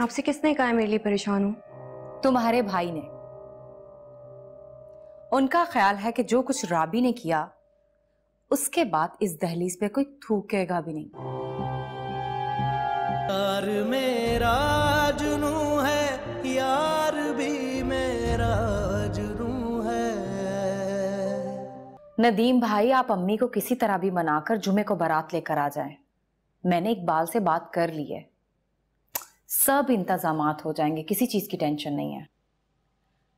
आपसे किसने कहा मेरे लिए परेशान हूँ? तुम्हारे भाई ने। उनका ख्याल है कि जो कुछ राबी ने किया उसके बाद इस दहलीज पे कोई थूकेगा भी नहीं। यार मेरा जुनू है यार भी मेरा जुनू है। नदीम भाई आप अम्मी को किसी तरह भी मनाकर जुमे को बारात लेकर आ जाएँ। मैंने इकबाल से बात कर ली है। सब इंतज़ाम हो जाएँगे, किसी चीज़ की टेंशन नहीं है।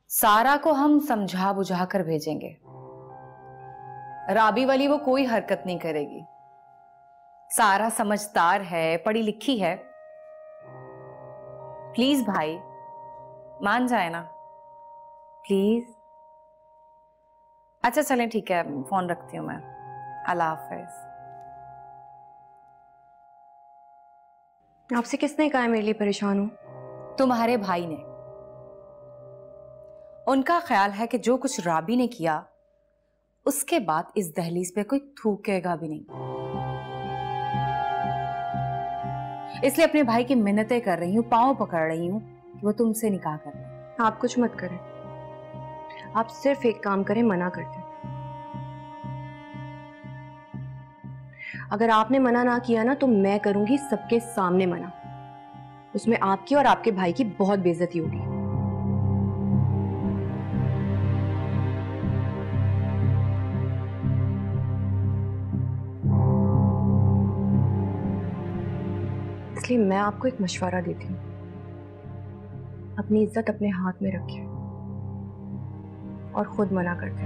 सारा को हम समझा बुझा कर भेजेंगे। राबी वाली वो कोई हरकत नहीं करेगी। सारा समझदार है पढ़ी लिखी है। प्लीज़ भाई, मान जाए ना। प्लीज़। अच्छा चलें, ठीक है, फ़ोन रखती हूँ मैं। अल्लाह हाफिज। आपसे किसने कहा है मेरे लिए परेशान हूँ? तुम्हारे भाई ने। उनका ख्याल है कि जो कुछ राबी ने किया उसके बाद इस दहलीज पे कोई थूकेगा भी नहीं। इसलिए अपने भाई की मिन्नतें कर रही हूँ पाँव पकड़ रही हूँ कि वो तुमसे निकाह कर आप कुछ मत करें। आप सिर्फ़ एक काम करें मना कर दें अगर आपने मना ना किया ना तो मैं करूँगी सबके सामने मना। उसमें आपकी और आपके भाई की बहुत बेइज्जती होगी। इसलिए मैं आपको एक मशवरा देती हूँ। अपनी इज़्ज़त अपने हाथ में रखिए और खुद मना कर दें